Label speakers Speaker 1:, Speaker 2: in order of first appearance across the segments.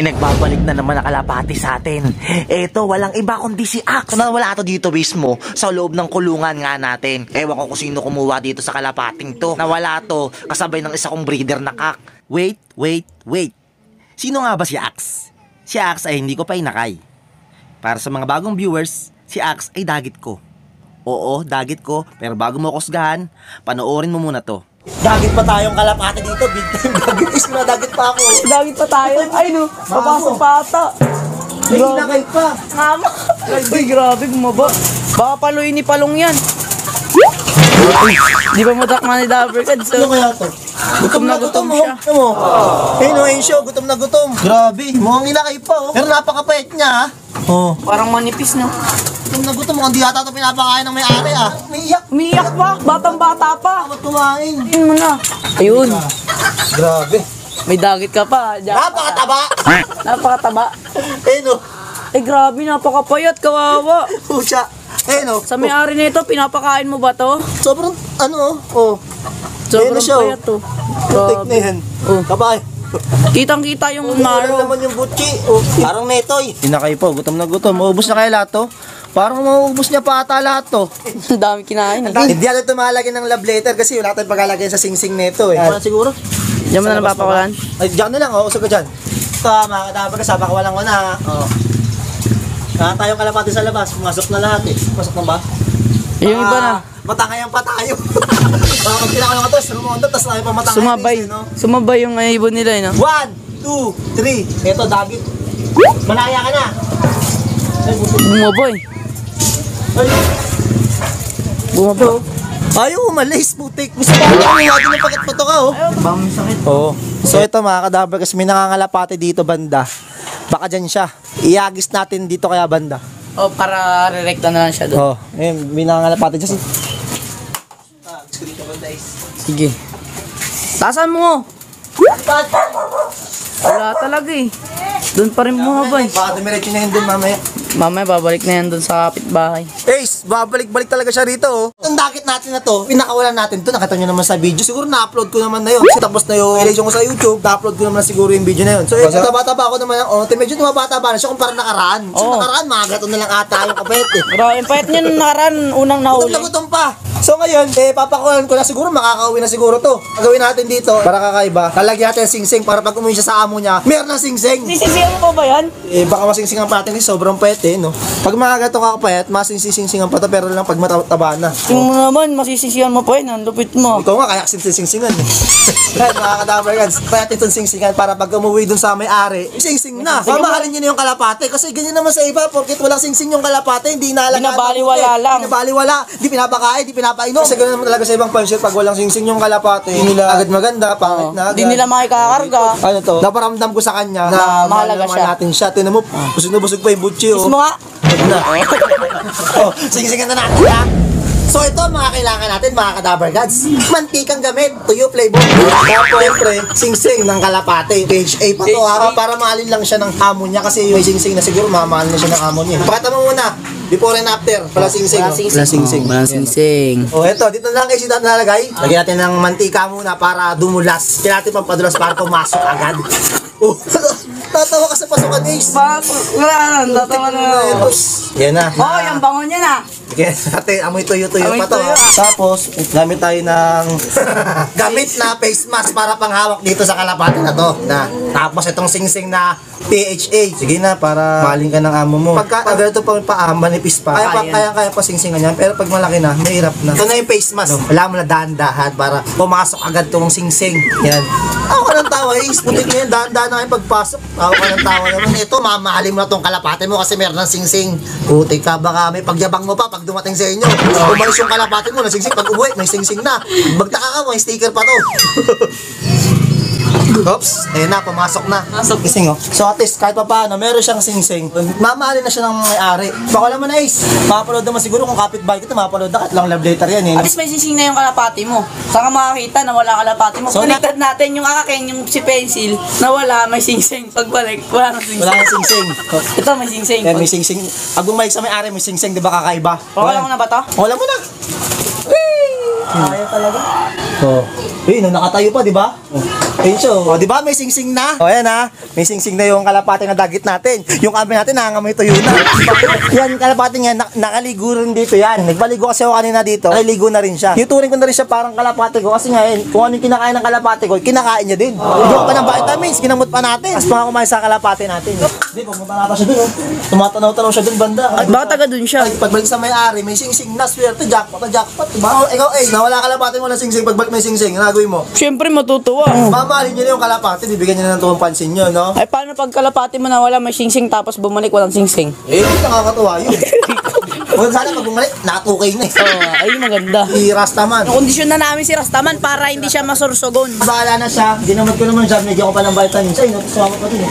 Speaker 1: May nagbabalik na naman ang kalapati sa atin. Eto, walang iba kundi si Axe. Na wala to dito mismo, sa loob ng kulungan nga natin. Ewan ko kung sino kumuha dito sa kalapating to. Nawala to, kasabay ng isa kong breeder na kak.
Speaker 2: Wait, wait, wait. Sino nga ba si Axe? Si Axe ay hindi ko pa inakay. Para sa mga bagong viewers, si Axe ay dagit ko. Oo, dagit ko, pero bago mo kusgahan, panoorin mo muna to.
Speaker 3: Dagit pa tayong kalapate dito. Big time dagit. Is na dagit pa ako.
Speaker 4: Dagit pa tayo. Ay no, papasok pa ata.
Speaker 3: May pa.
Speaker 4: Mama. Ay, grabe, bumaba. Baka paluin ni Palong yan. Di ba matakma ni Dabercad?
Speaker 3: Ano
Speaker 4: So,
Speaker 3: kaya to? Gutom na gutom mo. Ano mo? Hey, no, Ensyo, gutom na gutom. Grabe, mukhang inakay pa oh. Pero napakapait niya ah. Oh.
Speaker 4: parang manipis no.
Speaker 3: Gutom na gutom, mukhang di yata ito pinapakain ng may-ari ah. May iyak.
Speaker 4: Umiiyak pa, batang bata pa.
Speaker 3: Ba't kumain?
Speaker 4: Tingin mo na. Ayun,
Speaker 3: Grabe.
Speaker 4: may dagit ka pa. Diyan.
Speaker 3: Napakataba.
Speaker 4: Napakataba.
Speaker 3: Hey, no.
Speaker 4: Ay grabe, napakapayat, kawawa.
Speaker 3: Pucha. Hey, no.
Speaker 4: Sa may-ari nito, pinapakain mo ba to?
Speaker 3: Sobrang, ano oh. Oh.
Speaker 4: Sobrang
Speaker 3: Ayun siya, oh.
Speaker 4: payat to.
Speaker 3: Take na yan.
Speaker 4: Oh.
Speaker 3: Kabay.
Speaker 4: Kitang-kita yung
Speaker 3: Maro.
Speaker 4: maro.
Speaker 3: naman yung butchi. Oh. Parang netoy. Inakay po, gutom na gutom. Maubos na kaya lahat to? Parang maubos niya pa ata lahat to.
Speaker 4: Ang dami kinain. eh.
Speaker 3: Hindi natin tumalagay ng love letter kasi wala tayong paglalagay sa sing-sing nito eh. Wala siguro.
Speaker 4: Diyan mo na napapakulan.
Speaker 3: Ay, dyan na lang, oh, usog ka dyan. Ito, mga kadapag ka, sabak walang ko na. Oh. Kaya tayo kalapati sa labas, pumasok na lahat eh. Pumasok na ba?
Speaker 4: Yung iba na.
Speaker 3: Ah, Matangayan pa tayo. Baka pag pinakalang ito, sumundo, tapos tayo pa matangayan.
Speaker 4: Sumabay.
Speaker 3: eh, no?
Speaker 4: Sumabay yung ibon nila, eh, no?
Speaker 3: One, two, three. Ito, David. Malaya ka na.
Speaker 4: Bumaboy.
Speaker 3: Ay,
Speaker 4: Bumaboy.
Speaker 3: Ayaw umalis, putik. Gusto ba ako yung natin yung pakit pato ka, oh.
Speaker 4: Bang sakit.
Speaker 3: Oo. So ito mga kadaver, kasi may nangangalapate dito banda. Baka dyan siya. Iagis natin dito kaya banda.
Speaker 4: O, para re-recta na lang siya doon.
Speaker 3: Oo. Oh, eh, may nangangalapate dyan.
Speaker 4: Sige. Tasan mo? Wala talaga eh. Doon pa rin bumabay.
Speaker 3: Baka dumiretso na yun dun mamaya.
Speaker 4: Mamaya babalik na yan doon sa kapitbahay.
Speaker 3: Ace, babalik-balik talaga siya rito, oh. Ang dakit natin na to, pinakawalan natin to, nakita nyo naman sa video. Siguro na-upload ko naman na yun. Kasi tapos na yung relation ko sa YouTube, na-upload ko naman na siguro yung video na yun. So, yung bata-bata ako naman ng onte, medyo tumabata-ba na siya kung parang nakaraan. So,
Speaker 4: Oo.
Speaker 3: nakaraan, mga gato na lang ata yung kapet, eh.
Speaker 4: Grabe, yung payat niya nung nakaraan, unang nahuli.
Speaker 3: na gutom pa. So ngayon, eh, papakulan ko na siguro, makakauwi na siguro to. Ang gawin natin dito, para kakaiba, lalagyan natin ng sing-sing para pag umuwi siya sa amo niya, meron ng sing-sing.
Speaker 4: Sisisiyan mo ba yan?
Speaker 3: Eh, baka masing-singan pa natin kasi sobrang payat eh, no? Pag mga gato kakapayat, masing-sing-singan pa to, pero lang pag mataba na.
Speaker 4: Tingnan mo naman, masisisiyan mo pa yun, ang lupit mo.
Speaker 3: Ikaw nga, kaya kasi sing-singan eh. Kaya mga kadaver guys, payat itong sing-singan para pag umuwi dun sa may-ari, sing-sing na. Mamahalin niyo na yung kalapate kasi ganyan naman sa iba, porkit walang sing-sing yung kalapate, hindi naalagaan.
Speaker 4: Binabaliwala lang.
Speaker 3: Binabaliwala, di pinapakain, di pinapainom. Kasi ganun talaga sa ibang pension, pag walang sing-sing yung kalapate, hindi nila agad maganda, pangit na agad.
Speaker 4: Hindi nila makikakarga.
Speaker 3: Ano to? Naparamdam ko sa kanya na,
Speaker 4: Na
Speaker 3: mahal
Speaker 4: mahalaga siya.
Speaker 3: natin siya. Tinan mo, busog na busog pa yung butchi, oh.
Speaker 4: Kiss mo nga.
Speaker 3: Na. oh, sige-sige na natin ha. So ito ang mga kailangan natin mga kadabar gods. Mantikang gamit, tuyo flavor. Tapos siyempre, sing-sing ng kalapate. Page A pa to ha. Para mahalin lang siya ng amo niya kasi may sing-sing na siguro mamahal na siya ng amo niya. Pakita mo muna, before and after. Wala sing-sing.
Speaker 4: Wala
Speaker 3: oh.
Speaker 4: sing-sing.
Speaker 3: Wala sing-sing.
Speaker 4: Sing-sing.
Speaker 3: Oh, eto, dito na lang kayo sila nalagay. Lagyan natin ng mantika muna para dumulas. Kaya natin pampadulas para pumasok agad. Oh, tatawa ka sa pasukan, Ace.
Speaker 4: Bakit? Wala na, tatawa na.
Speaker 3: Yan na.
Speaker 4: Oh, yung bango niya na.
Speaker 3: Sige, ate, amoy tuyo-tuyo
Speaker 4: Amoy
Speaker 3: pa to.
Speaker 4: tuyo.
Speaker 3: ha. Tapos, gamit tayo ng gamit na face mask para panghawak dito sa kalapati na to. Na. Tapos itong sing-sing na PHA. Sige na, para maling ka ng amo mo. Pagka pag ganito pa pa, manipis pa. Kaya pa, kaya, kaya pa sing-singan yan. Pero pag malaki na, mahirap na. Ito na yung face mask. Wala mo na dahan-dahan para pumasok agad tong sing-sing. Yan. Tawa ka ng tawa, Ace. Putik na yan. Dahan-dahan na yung pagpasok. Tawa ka ng tawa naman. Ito, mamahalin mo na tong kalapate mo kasi meron ng sing-sing. Putik ka, baka may pagyabang mo pa pag dumating sa inyo. Umalis yung kalapate mo na sing-sing. Pag uwi, may sing-sing na. Magtaka ka, may sticker pa to. Oops, ayun na, pumasok na.
Speaker 4: Pasok.
Speaker 3: Gising oh. So at least kahit pa paano, meron siyang sing-sing. Mamahalin na siya ng may-ari. Baka mo na Ace, mapapaload naman siguro kung kapit-bahay kita, mapapaload na kahit lang love letter yan eh.
Speaker 4: At least may sising na yung kalapati mo. Saan ka makakita na wala kalapati mo?
Speaker 3: So,
Speaker 4: Connected natin yung akakin, yung si pencil, na wala, may sing-sing. Pagbalik, wala nang sing-sing.
Speaker 3: Wala kang sing-sing.
Speaker 4: Ito, may sing-sing.
Speaker 3: Yan, may sing-sing. Pag bumalik sa may-ari, may sing-sing, di ba kakaiba?
Speaker 4: Wala mo na ba to?
Speaker 3: Wala mo na. Kaya talaga. Oh. Eh, nung nakatayo pa, di ba? Oh. Ayun siya, oh. di ba may singsing na? O, yan ha. May singsing na yung kalapati na dagit natin. Yung kami natin, nangangamoy tuyo na. yan, kalapati nga, nak- nakaligo rin dito yan. Nagpaligo kasi ako kanina dito. Nakaligo na rin siya. Tuturing ko na rin siya parang kalapati ko. Kasi nga, yun, kung ano yung kinakain ng kalapati ko, kinakain niya din. Bigyan pa ng vitamins, kinamot pa natin. Tapos mga kumain sa kalapati natin. Hindi, pumunta na siya dun. Oh. Tumatanaw-tanaw siya dun banda.
Speaker 4: Baka taga dun siya.
Speaker 3: Ay, pagbalik sa may-ari, may singsing na swerte, jackpot na jackpot, diba? Oh, ikaw, eh, nawala kalapati mo ng singsing, pagbalik may singsing, gagawin mo?
Speaker 4: Siyempre matutuwa.
Speaker 3: Mamahalin nyo na yung kalapati, bibigyan nyo na ng tuwang pansin nyo, no?
Speaker 4: Ay paano pag kalapati mo na wala may singsing tapos bumalik walang singsing?
Speaker 3: Eh, hindi nakakatuwa yun. Huwag sana pag bumalik, nakatukay na eh.
Speaker 4: Oo, ay maganda.
Speaker 3: Si Rastaman.
Speaker 4: Kondisyon na namin si Rastaman para hindi siya masursogon.
Speaker 3: Bahala na siya, ginamot ko naman siya, medyo ko pa ng vitamins. Ay, sumama pa din eh.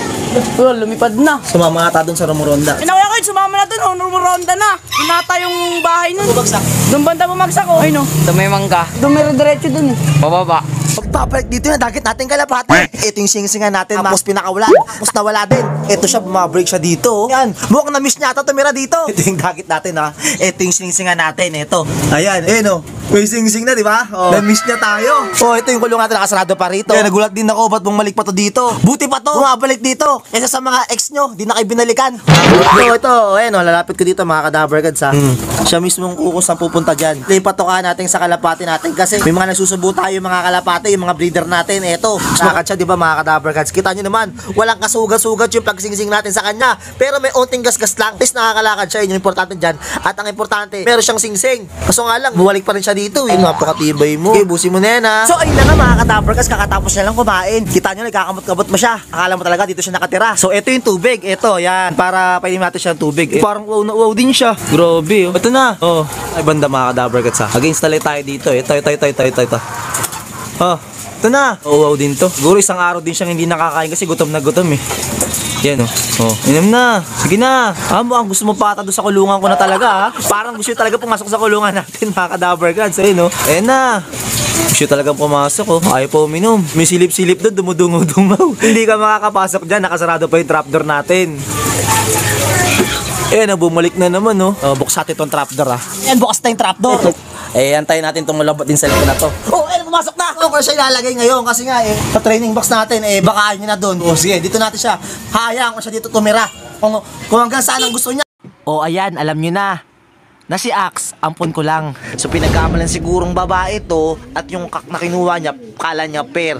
Speaker 4: Well, lumipad na.
Speaker 3: Sumama ata dun sa Romoronda.
Speaker 4: Inawaya ko, sumama na dun. Oh, ronda na. Pinata yung bahay nun.
Speaker 3: Bumagsak.
Speaker 4: Doon banda bumagsak oh. Ay no. Doon may mangga. Doon may diretso dun. Bababa.
Speaker 3: Pagpapalik dito yung dagit natin kalapati. Ito yung singsingan natin, tapos pinakawalan. Tapos nawala din. Ito siya, bumabreak siya dito. oh. Yan, mukhang na-miss niya ata tumira dito. Ito yung dagit natin ha. Ito yung singsingan natin, ito. Ayan, eh no. May singsing na, di ba? Oh. Na-miss niya tayo. Oh, ito yung kulong natin nakasarado pa rito. Kaya nagulat din ako, ba't bumalik pa to dito? Buti pa to, bumabalik dito. Kesa sa mga ex nyo, di na kayo binalikan. Ito, ito, ayan oh, lalapit ko dito mga kadaver gads ha. Siya mismo ang kukus ang pupunta dyan. Patokaan natin sa kalapati natin kasi may mga nagsusubo tayo yung mga kalapati, yung mga breeder natin. Ito, nakakad siya, di ba mga kadaver gads? Kita nyo naman, walang kasugat-sugat yung pagsingsing natin sa kanya. Pero may onting gasgas lang. At least nakakalakad siya, yun yung importante dyan. At ang importante, meron siyang singsing. Kaso nga lang, bumalik pa rin siya dito. Yun, napakatibay mo. Okay, busin mo na yan ha. So ayun na nga mga kadaver gads, kakatapos niya lang kumain. Kita nyo, nagkakamot-kamot mo siya. Akala mo talaga dito siya nakatira. So ito yung tubig, ito, yan. Para painim natin siya ng tubig. Eh, parang wow na wow din siya. Grabe, oh. Ito na. Oh, ay banda mga kadaver gads ha. Mag-install tayo dito. Ito, ito, ito, ito, ito, ito. Oh, ito na. Oh, wow din to. Siguro isang araw din siyang hindi nakakain kasi gutom na gutom eh. Yan oh. Oh, inom na. Sige na. Ah, mukhang gusto mo pata doon sa kulungan ko na talaga ha. Parang gusto talaga pumasok sa kulungan natin mga kadaver gods. Ayun oh. Ayun na. Gusto niyo talagang pumasok oh. Ayaw pa uminom. May silip-silip doon, dumudungo-dungaw. hindi ka makakapasok dyan. Nakasarado pa yung trapdoor natin. Eh, na bumalik na naman, no? Oh, bukas natin itong trapdoor, ah. Yan, bukas na yung trapdoor. eh, antayin natin itong malabot din sa likod na to. Oh, pumasok na! Ano ko na siya ilalagay ngayon? Kasi nga, eh, sa training box natin, eh, baka ayaw niya na doon. Oh, sige, dito natin siya. Hayaan ko siya dito tumira. Kung, kung hanggang saan ang gusto niya.
Speaker 1: O ayan, alam nyo na. Na si Ax, ampon ko lang. So pinagkamalan sigurong babae to at yung kak na kinuha niya, kala niya pair.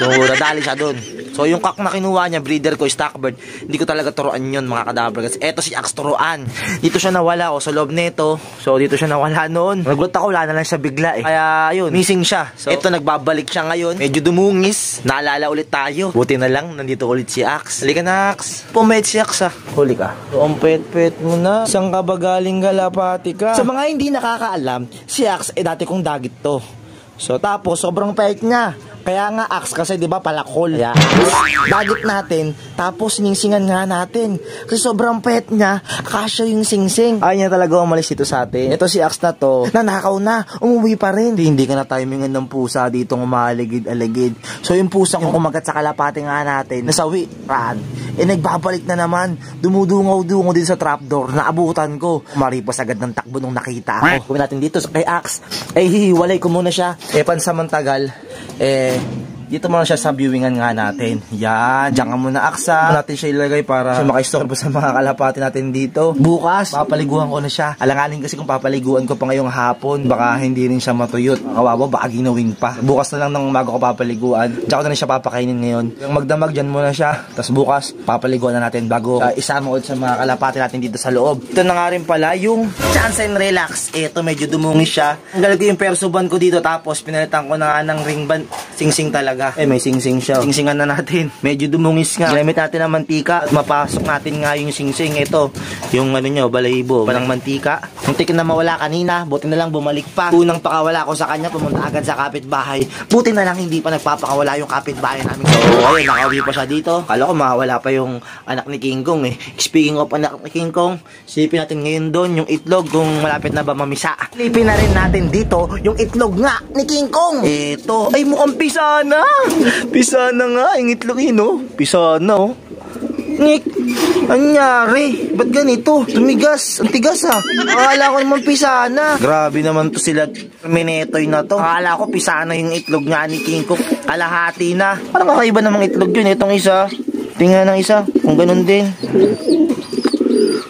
Speaker 1: So nadali siya doon. So yung kak na kinuha niya, breeder ko, stockbird, hindi ko talaga turuan yun mga kadaver. Kasi eto si Ax turuan. Dito siya nawala o sa loob nito. So dito siya nawala noon. Nagulat ako, wala na lang siya bigla eh. Kaya yun, missing siya. So eto nagbabalik siya ngayon. Medyo dumungis. Naalala ulit tayo. Buti na lang, nandito ulit si Ax. Halika na Ax. Pumayat si Ax ah. Huli ka. So, ang pet-pet mo na. Saan ka ba galing galapati ka? Sa mga hindi nakakaalam, si Ax eh dati kong dagit to. So tapos sobrang pait niya. Kaya nga ax kasi 'di ba palakol. Kaya dagit natin tapos ningsingan nga natin. Kasi sobrang pet niya, kasya yung singsing. Ayaw niya talaga umalis dito sa atin. Ito si ax na to, nanakaw na, umuwi pa rin. Hindi, hindi ka na timingan ng pusa dito umaligid-aligid. So yung pusa yung kumagat sa kalapati nga natin, nasawi, ran. Eh nagbabalik na naman, dumudungaw-dungaw dito sa trapdoor, naabutan ko. Maripas agad ng takbo nung nakita ako. Gawin natin dito sa kay Ax. Eh hihiwalay ko muna siya. Eh pansamantagal, eh dito muna siya sa viewingan nga natin. Yan, diyan ka muna aksa. Natin siya ilagay para siya makaistorbo sa mga kalapati natin dito. Bukas, papaliguan ko na siya. Alanganin kasi kung papaliguan ko pa ngayong hapon, baka hindi rin siya matuyot. Kawawa, baka ginawin pa. Bukas na lang nang umaga ko papaliguan. Diyan ko na siya papakainin ngayon. Yung magdamag dyan muna siya. Tapos bukas, papaliguan na natin bago uh, isama ulit sa mga kalapati natin dito sa loob. Ito na nga rin pala yung chance and relax. Ito medyo dumungis siya. Ang ko yung perso band ko dito tapos pinalitan ko na nga ng ring band. Sing-sing talaga. Eh, may sing-sing siya. Sing-singan na natin. Medyo dumungis nga. Ginamit natin ng mantika at mapasok natin nga yung sing-sing. Ito, yung ano nyo, balahibo. Walang mantika. Muntik na mawala kanina. Buti na lang bumalik pa. Unang pakawala ko sa kanya, pumunta agad sa kapitbahay. Buti na lang hindi pa nagpapakawala yung kapitbahay namin. So, ayun, nakauwi pa siya dito. Kala ko mawala pa yung anak ni King Kong eh. Speaking of anak ni King Kong, silipin natin ngayon doon yung itlog kung malapit na ba mamisa. Silipin na rin natin dito yung itlog nga ni King Kong. Ito, ay mukhang pisana. Pisana nga, yung itlog yun oh. Pisana oh. Nick, anyari? Ba't ganito? Tumigas. Ang tigas ah. Akala ko naman pisana. Grabe naman to sila Minetoy na to. Akala ko pisana yung itlog nga ni King Cook. Kalahati na. Parang kakaiba namang itlog yun. Itong isa. Tingnan ng isa. Kung ganun din.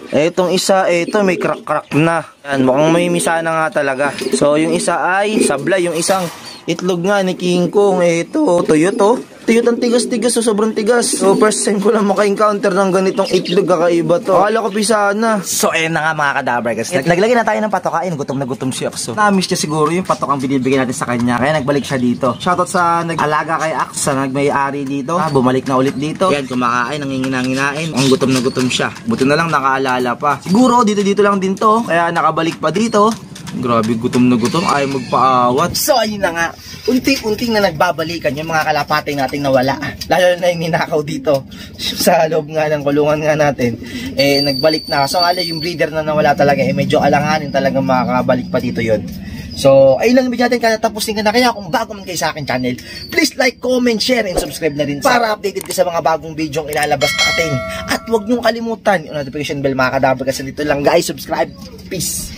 Speaker 1: Etong isa, eto may crack-crack na. Yan, mukhang may misana nga talaga. So, yung isa ay sablay. Yung isang itlog nga ni King Kong. Eto, tuyo to. Tuyot ang tigas-tigas, so sobrang tigas. So, first time ko lang maka-encounter ng ganitong itlog kakaiba to. Akala ko pisana.
Speaker 5: So, ayun na nga mga kadabar guys. Nag- naglagay na tayo ng patokain. Gutom na gutom si Akso. Na-miss niya siguro yung patok ang binibigay natin sa kanya. Kaya nagbalik siya dito. Shoutout sa nag-alaga kay Ax, sa nagmay-ari dito. Ah, bumalik na ulit dito. Yan, kumakain, nanginginanginain. Ang gutom na gutom siya. Buti na lang nakaalala pa. Siguro, dito-dito lang din to. Kaya nakabalik pa dito. Grabe, gutom na gutom. Ayaw magpaawat.
Speaker 1: So, ayun na nga. Unti-unting na nagbabalikan yung mga kalapate nating nawala. Lalo na yung ninakaw dito sa loob nga ng kulungan nga natin. Eh, nagbalik na. So, ala yung breeder na nawala talaga. Eh, medyo alanganin talaga makakabalik pa dito yon. So, ayun lang video natin. Kaya tapusin ka na. Kaya kung bago man kayo sa akin channel, please like, comment, share, and subscribe na rin para updated ka sa mga bagong video ang ilalabas natin. At huwag niyong kalimutan yung notification bell mga kadabar kasi dito lang guys. Subscribe. Peace.